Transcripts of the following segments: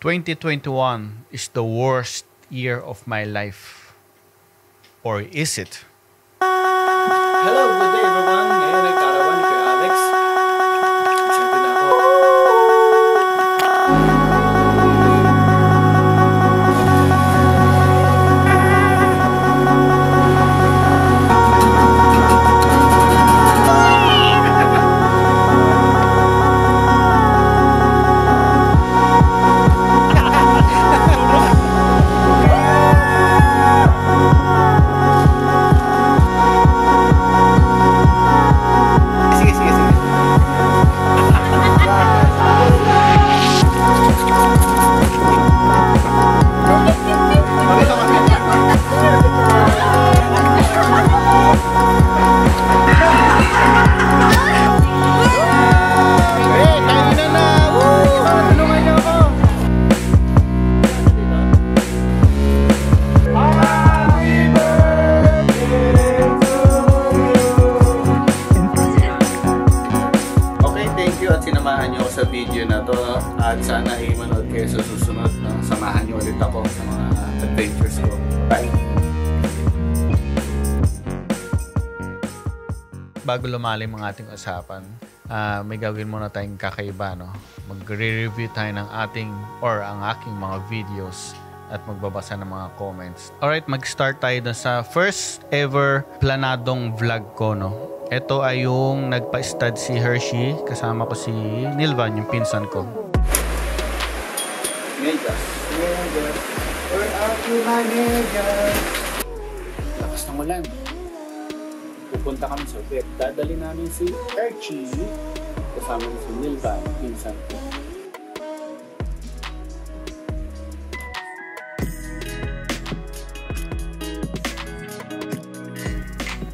2021 is the worst year of my life. Or is it? Hello, Bago lumalim ang ating usapan, ah, may gagawin muna tayong kakaiba, no? Magre-review tayo ng ating or ang aking mga videos at magbabasa ng mga comments. Alright, mag-start tayo dun sa first ever planadong vlog ko, no? Ito ay yung nagpa-stud si Hershey. Kasama ko si Nilvan, yung pinsan ko. Megas. Megas. Where are you, my Megas? Lakas ng ulan. Pupunta kami sa vet. Dadali namin si Archie. Kasama ni si Nilva, pinsan ko.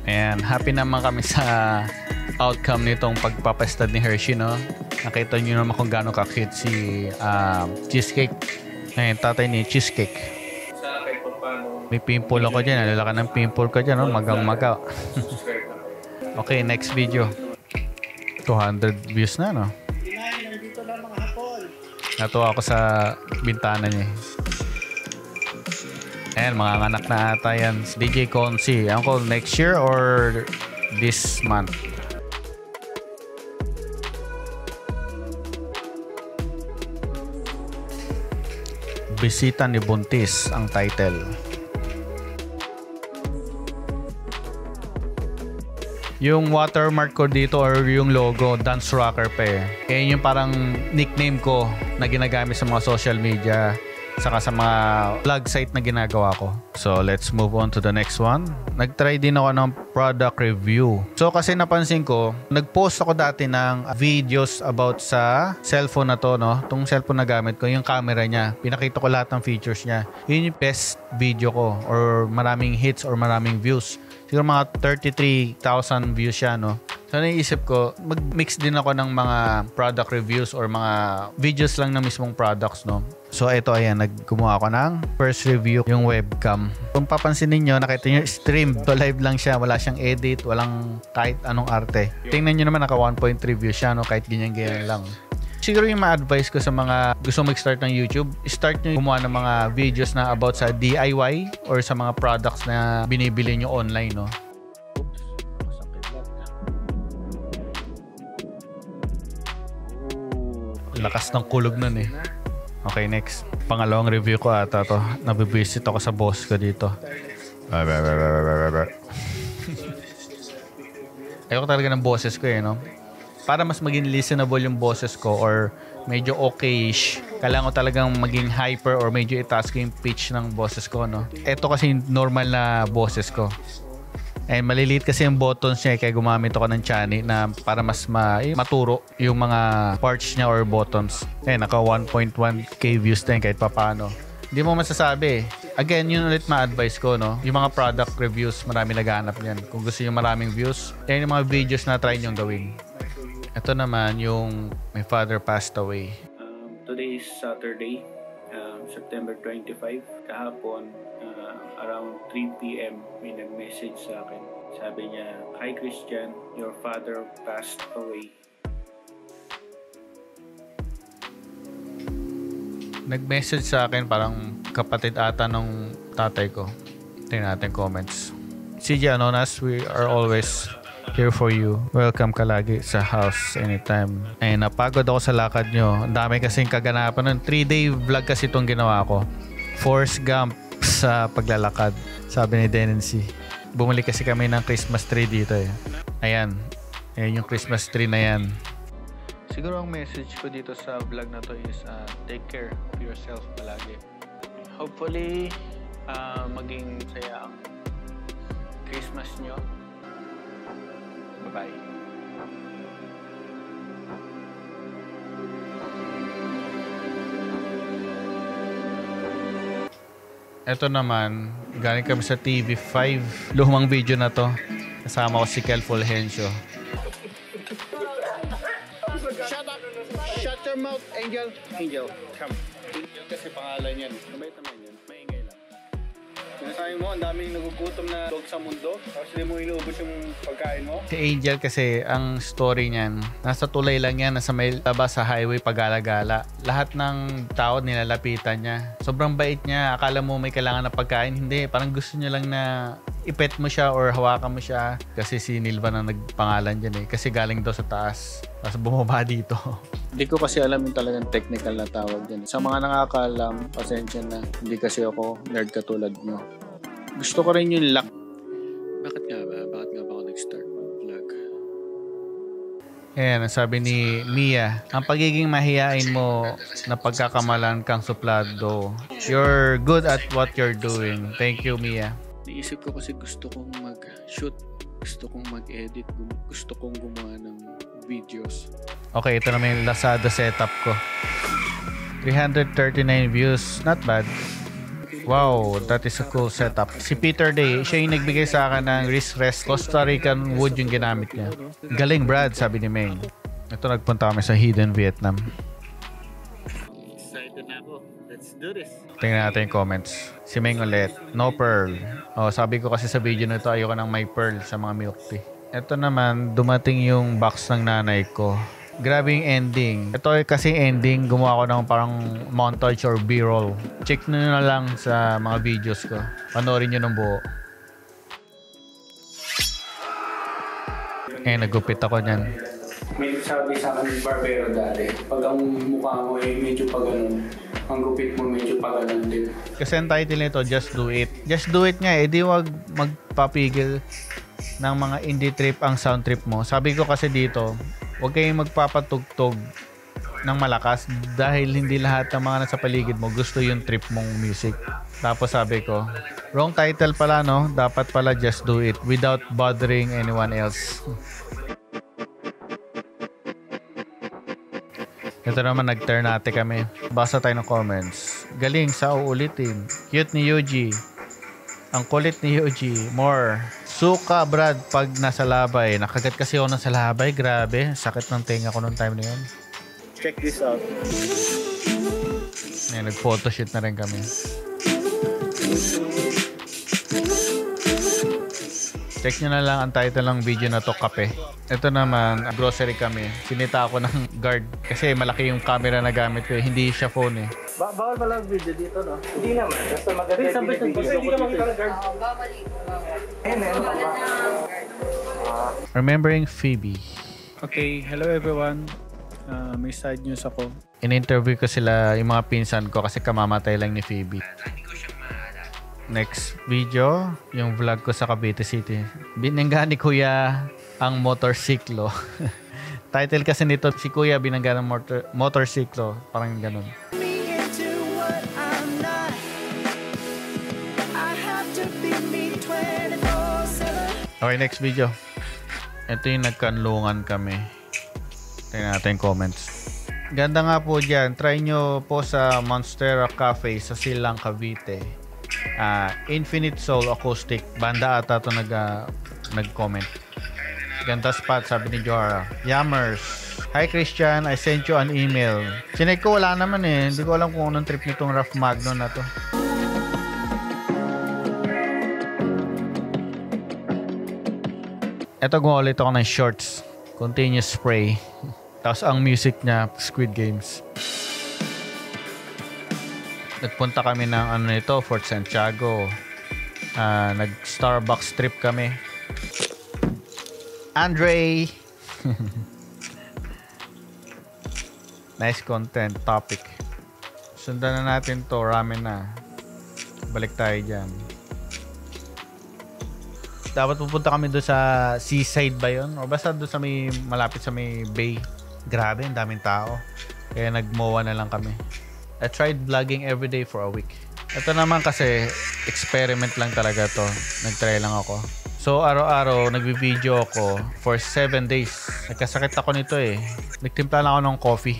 Ayan, happy naman kami sa outcome nitong pagpapastad ni Hershey, no? Nakita niyo naman kung gaano ka-cute si um, Cheesecake. Ayan, tatay ni Cheesecake. May pimple ako dyan. Lalaka ng pimple ka dyan, no? Magang-maga. Okay, next video. 200 views na, no? Nandito lang mga hapon. Natuwa ako sa bintana niya. Ayan, mga anak na ata yan. Si DJ Consi. Uncle, next year or this month? Bisita ni Buntis ang title. Yung watermark ko dito or yung logo, Dance Rocker pa eh. Yan yung parang nickname ko na ginagamit sa mga social media saka sa mga vlog site na ginagawa ko. So, let's move on to the next one. Nag-try din ako ng product review. So, kasi napansin ko, nag-post ako dati ng videos about sa cellphone na to, no? Itong cellphone na gamit ko, yung camera niya. Pinakita ko lahat ng features niya. Yun yung best video ko or maraming hits or maraming views. Siguro mga 33,000 views siya, no? So, naisip ko, mag-mix din ako ng mga product reviews or mga videos lang ng mismong products, no? So, ito, ayan, naggumawa ako ng first review, yung webcam. Kung papansin ninyo, nakita nyo, stream. To live lang siya. Wala siyang edit, walang kahit anong arte. Tingnan nyo naman, naka 1.3 views siya, no? Kahit ganyan-ganyan lang. Siguro yung ma-advise ko sa mga gusto mag-start ng YouTube, start nyo gumawa ng mga videos na about sa DIY or sa mga products na binibili nyo online, no? Lakas ng kulog nun eh. Okay, next. Pangalawang review ko ata to. Nabibisit ako sa boss ko dito. Ayoko talaga ng boses ko eh, no? Para mas maging listenable yung boses ko or medyo okay-ish, kailangan ko talagang maging hyper or medyo itaas ko yung pitch ng boses ko, no? Ito kasi yung normal na boses ko. And maliliit kasi yung buttons niya eh, kaya gumamit ako ng chani na para mas ma eh, maturo yung mga parts niya or buttons. Eh, naka 1.1k views din kahit papano. Hindi mo masasabi eh. Again, yun ulit ma-advise ko, no? Yung mga product reviews, marami naghahanap niyan. Kung gusto nyo maraming views, yan yung mga videos na try nyo gawin. Ito naman yung my father passed away. Um, today is Saturday, um, September 25. Kahapon, uh, around 3 p.m., may nag-message sa akin. Sabi niya, Hi Christian, your father passed away. Nag-message sa akin parang kapatid ata nung tatay ko. Tingnan natin comments. CJ Anonas, we are always here for you. Welcome ka lagi sa house anytime. Ay, napagod ako sa lakad nyo. Ang dami kasing kaganapan nun. 3-day vlog kasi itong ginawa ko. Force Gump sa paglalakad. Sabi ni Denency. Bumili kasi kami ng Christmas tree dito eh. Ayan. Ayan yung Christmas tree na yan. Siguro ang message ko dito sa vlog na to is uh, take care of yourself palagi. Hopefully, uh, maging saya ang Christmas nyo. Bye-bye. Ito naman, galing kami sa TV5. Lumang video na to. Kasama ko si Kel Fulgencio. Shut up! Shut your mouth, Angel! Angel, come. Angel kasi pangalan yan. Mabait naman. Sinasabi mo, ang daming nagugutom na dog sa mundo. Tapos hindi mo inuubos yung pagkain mo. Si Angel kasi, ang story niyan, nasa tulay lang yan, nasa may labas sa highway pagala-gala. Lahat ng tao nilalapitan niya. Sobrang bait niya. Akala mo may kailangan na pagkain. Hindi, parang gusto niya lang na ipet mo siya or hawakan mo siya. Kasi si Nilva na nagpangalan dyan eh. Kasi galing daw sa taas. Tapos bumaba dito. Hindi ko kasi alam yung talagang technical na tawag dyan. Sa mga nakakaalam, pasensya na. Hindi kasi ako nerd katulad nyo. Gusto ko rin yung luck. Bakit nga ba? Bakit nga ba ako nag-start mag-vlog? Ayan, sabi ni Mia, ang pagiging mahihain mo na pagkakamalan kang suplado. You're good at what you're doing. Thank you, Mia. Naisip ko kasi gusto kong mag-shoot. Gusto kong mag-edit. Gusto kong gumawa ng videos. Okay, ito naman yung Lazada setup ko. 339 views. Not bad. Wow, that is a cool setup. Si Peter Day, siya yung nagbigay sa akin ng wrist rest. Costa Rican wood yung ginamit niya. Galing Brad, sabi ni Meng. Ito nagpunta kami sa Hidden Vietnam. Excited na ako. Let's do this. Tingnan natin yung comments. Si Meng ulit. No pearl. Oh, sabi ko kasi sa video na ito, ayoko ng may pearl sa mga milk tea. Ito naman, dumating yung box ng nanay ko. Grabe yung ending. Ito ay kasi ending, gumawa ko ng parang montage or b-roll. Check nyo na lang sa mga videos ko. Panoorin nyo ng buo. Eh, nagupit ako niyan. May sabi sa akin ng barbero dati, pag ang mukha mo ay medyo ganun, ang gupit mo medyo ganun din. Kasi ang title nito, Just Do It. Just Do It nga eh, di wag magpapigil ng mga indie trip ang sound trip mo. Sabi ko kasi dito, wag kayong magpapatugtog ng malakas dahil hindi lahat ng mga nasa paligid mo gusto yung trip mong music. Tapos sabi ko, wrong title pala no, dapat pala just do it without bothering anyone else. Ito naman nag-turn natin kami. Basa tayo ng comments. Galing sa uulitin. Cute ni Yuji. Ang kulit ni Yuji. More. Suka, Brad, pag nasa labay. Nakagat kasi ako ng sa labay. Grabe. Sakit ng tenga ko nung time na yun. Check this out. Ngayon, nag-photoshoot na rin kami. Check nyo na lang ang title ng video na to, Kape. Ito naman, grocery kami. Sinita ako ng guard kasi malaki yung camera na gamit ko. eh. Hindi siya phone eh. Ba bawal pala ang video dito, no? Hindi naman. Basta maganda yung video. Hindi ka makita ng guard. Ayun, ayun. Remembering Phoebe. Okay, hello everyone. Uh, may side news ako. In-interview ko sila, yung mga pinsan ko kasi kamamatay lang ni Phoebe. Next video, yung vlog ko sa Cavite City. Binangga ni Kuya ang motorsiklo. Title kasi nito, si Kuya binangga ng motor, motorsiklo. Parang ganun. me into what I'm not. I have to be me 24-7. Okay, next video. Ito yung nagkanlungan kami. Tingnan natin yung comments. Ganda nga po dyan. Try nyo po sa Monstera Cafe sa Silang Cavite. Ah, Infinite Soul Acoustic. Banda ata to nag, ah, nag-comment. Ganda spot, sabi ni Jora. Yammers. Hi Christian, I sent you an email. Sinek ko, wala naman eh. Hindi ko alam kung anong trip nitong Rough Magno na to. Ito gumawa ulit ako ng shorts. Continuous spray. Tapos ang music niya, Squid Games. nagpunta kami ng ano nito, Fort Santiago. Ah, nag Starbucks trip kami. Andre! nice content, topic. Sundan na natin to, ramen na. Balik tayo dyan. Dapat pupunta kami doon sa seaside ba yun? O basta doon sa may, malapit sa may bay. Grabe, ang daming tao. Kaya nagmowa na lang kami. I tried vlogging every day for a week. Ito naman kasi, experiment lang talaga to. Nagtry lang ako. So, araw-araw, nagbi-video ako for 7 days. Nagkasakit ako nito eh. Nagtimpla lang ako ng coffee.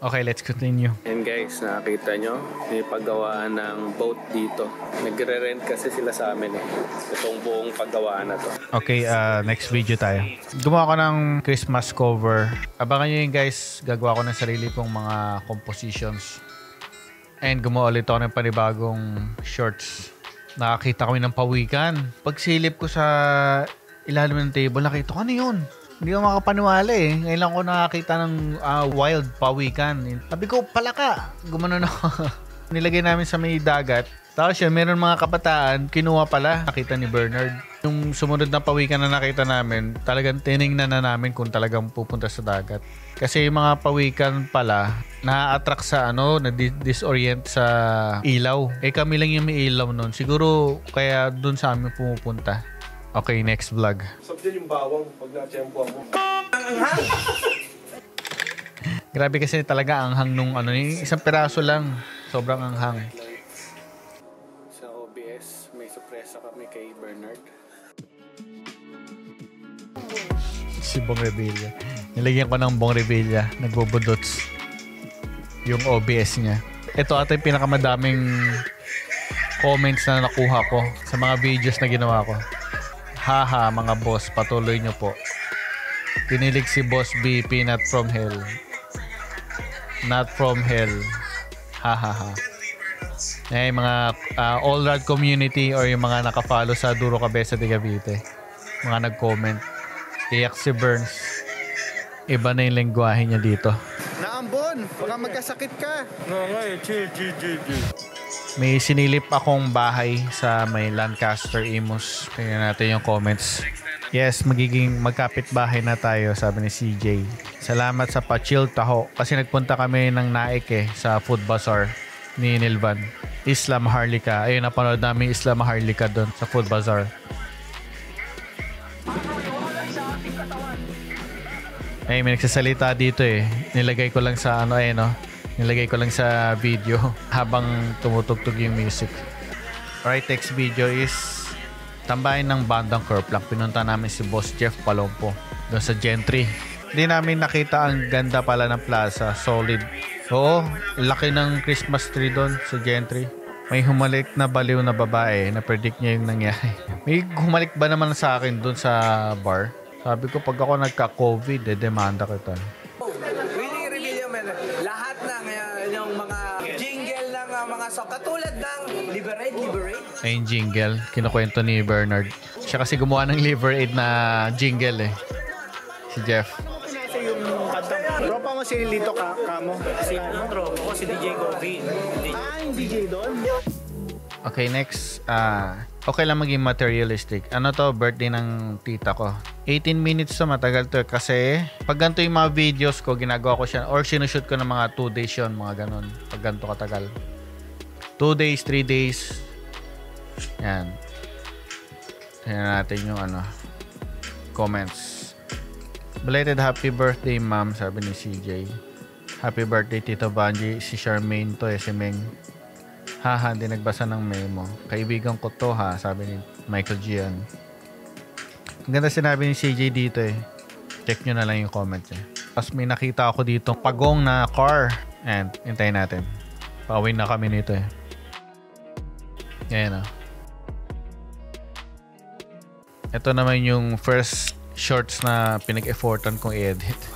Okay, let's continue. And guys, nakakita nyo, may paggawaan ng boat dito. Nagre-rent kasi sila sa amin eh. Itong buong paggawaan na to. Okay, uh, next video tayo. Gumawa ko ng Christmas cover. Abangan nyo yun guys. Gagawa ko ng sarili kong mga compositions. And gumawa ulit ako ng panibagong shorts. Nakakita kami ng pawikan. Pagsilip ko sa ilalim ng table, nakita ko ano yun? Hindi ko makapaniwala eh. Ngayon lang ko nakakita ng ah, wild pawikan. Sabi ko, palaka. Gumanon ako. Nilagay namin sa may dagat. Tapos yun, meron mga kabataan, kinuha pala. Nakita ni Bernard. Yung sumunod na pawikan na nakita namin, talagang tiningnan na namin kung talagang pupunta sa dagat. Kasi yung mga pawikan pala, na-attract sa ano, na-disorient sa ilaw. Eh kami lang yung may ilaw nun. Siguro kaya dun sa amin pumupunta. Okay, next vlog. Sabi yung bawang pag na-tempo ako. Grabe kasi talaga ang hang nung ano, yung isang piraso lang. Sobrang anghang. Si Bong Revilla. Nilagyan ko ng Bong Revilla. Nagbubudots. Yung OBS niya. Ito ata yung pinakamadaming comments na nakuha ko sa mga videos na ginawa ko. Haha mga boss, patuloy nyo po. Kinilig si Boss B, Peanut from Hell. Not from Hell. Hahaha. Eh, mga uh, all-rad community or yung mga nakafollow sa Duro Cabeza de Cavite. Mga nag-comment. Iyak si Burns. Iba na yung lengguwahe niya dito. Naambon, baka magkasakit ka. May sinilip akong bahay sa may Lancaster Imus. Tingnan natin yung comments. Yes, magiging magkapit bahay na tayo, sabi ni CJ. Salamat sa pa-chill taho. Kasi nagpunta kami ng Naik eh, sa food bazaar ni Nilvan. Isla Maharlika. Ayun, napanood namin Isla Maharlika doon sa food bazaar. Ay, may nagsasalita dito eh. Nilagay ko lang sa ano eh, no? Nilagay ko lang sa video habang tumutugtog yung music. Alright, next video is tambahin ng bandang Lang. Pinunta namin si Boss Jeff Palompo doon sa Gentry. Hindi namin nakita ang ganda pala ng plaza. Solid. Oo, laki ng Christmas tree doon sa Gentry. May humalik na baliw na babae na predict niya yung nangyari. May humalik ba naman sa akin doon sa bar? Sabi ko, pag ako nagka-COVID, eh, demanda kita. Winning reveal man. Lahat ng uh, yung mga jingle ng uh, mga so katulad ng Liberate, Liberate. Ayun jingle, kinukwento ni Bernard. Siya kasi gumawa ng Liver Aid na jingle eh. Si Jeff. Nasa yung kantang. Tropa mo si Lito ka, Kamo. Si ano, tropa ko, si DJ Kobe. Ah, yung DJ doon? Okay, next. ah okay lang maging materialistic. Ano to? Birthday ng tita ko. 18 minutes to, matagal to. Kasi, pag ganito yung mga videos ko, ginagawa ko siya, or sinushoot ko ng mga 2 days yun, mga ganun. Pag ganito katagal. 2 days, 3 days. Yan. Tingnan natin yung ano, comments. Belated happy birthday, ma'am, sabi ni CJ. Happy birthday, Tito Banji. Si Charmaine to eh, si Meng. Haha, hindi nagbasa ng memo. Kaibigan ko to ha, sabi ni Michael Gian. Ang ganda sinabi ni CJ dito eh. Check nyo na lang yung comment niya. Tapos may nakita ako dito, pagong na car. And, hintayin natin. Pauwi na kami nito eh. Ayan o. Ito naman yung first shorts na pinag-effortan kong i-edit.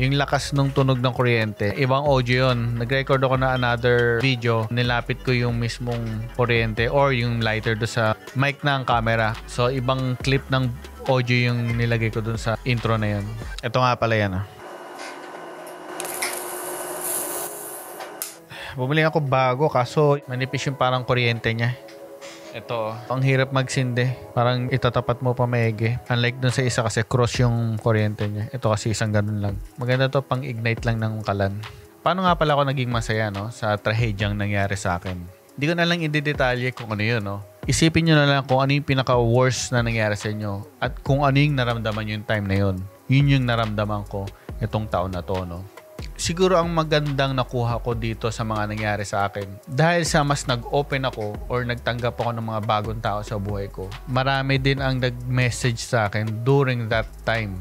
Yung lakas nung tunog ng kuryente, ibang audio yun. Nag-record ako na another video. Nilapit ko yung mismong kuryente or yung lighter do sa mic ng camera. So, ibang clip ng audio yung nilagay ko dun sa intro na yun. Ito nga pala yan. Ah. Bumili ako bago kaso manipis yung parang kuryente niya. Ito, oh. ang hirap magsindi. Parang itatapat mo pa maigi. Unlike dun sa isa kasi cross yung kuryente niya. Ito kasi isang ganun lang. Maganda to pang ignite lang ng kalan. Paano nga pala ako naging masaya no sa trahedyang nangyari sa akin? Hindi ko na lang i-detalye kung ano yun, no? Isipin nyo na lang kung ano yung pinaka-worst na nangyari sa inyo at kung ano yung naramdaman yung time na yun. Yun yung naramdaman ko itong taon na to, no? Siguro ang magandang nakuha ko dito sa mga nangyari sa akin. Dahil sa mas nag-open ako or nagtanggap ako ng mga bagong tao sa buhay ko, marami din ang nag-message sa akin during that time.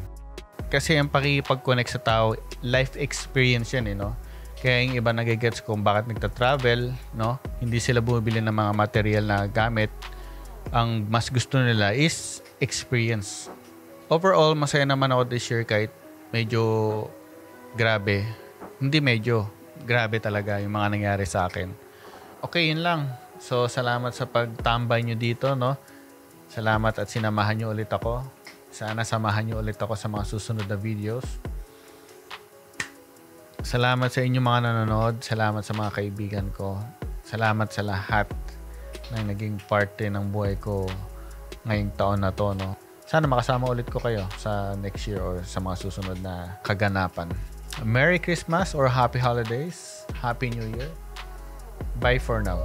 Kasi ang pakikipag-connect sa tao, life experience yan eh, no? Kaya yung iba nagigets kung bakit nagta-travel, no? Hindi sila bumibili ng mga material na gamit. Ang mas gusto nila is experience. Overall, masaya naman ako this year kahit medyo grabe hindi medyo. Grabe talaga yung mga nangyari sa akin. Okay, yun lang. So, salamat sa pagtambay nyo dito, no? Salamat at sinamahan nyo ulit ako. Sana samahan nyo ulit ako sa mga susunod na videos. Salamat sa inyong mga nanonood. Salamat sa mga kaibigan ko. Salamat sa lahat na naging parte ng buhay ko ngayong taon na to, no? Sana makasama ulit ko kayo sa next year or sa mga susunod na kaganapan. Merry Christmas or Happy Holidays. Happy New Year. Bye for now.